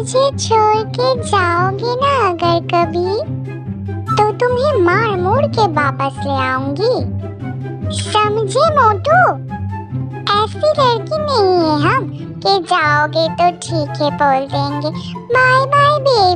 मुझे छोड़ के जाओगे ना अगर कभी। तो तुम्हें मार मोड़ के वापस ले आऊँगी। समझे मोटू? ऐसी लड़की नहीं है हम, कि जाओगे तो ठीक है बोल देंगे। Bye bye baby